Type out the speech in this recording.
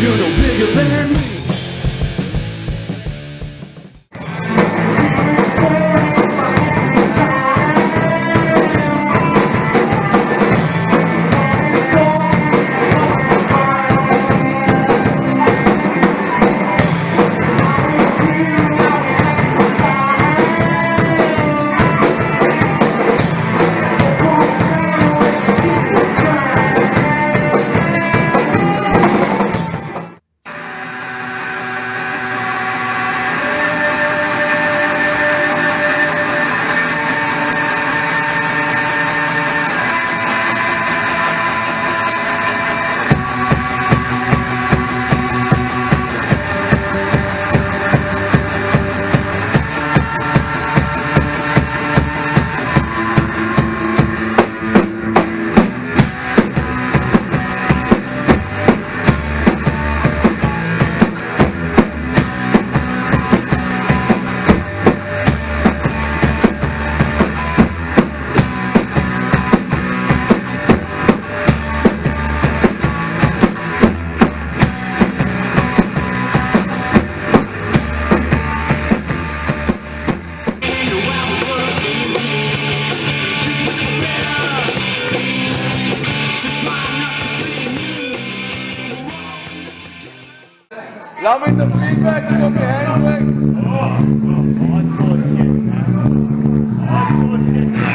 You're no bigger than me. Y'all mean the feedback is up your handling? Oh, oh, oh, oh, oh bullshit, man. Oh, oh bullshit, man.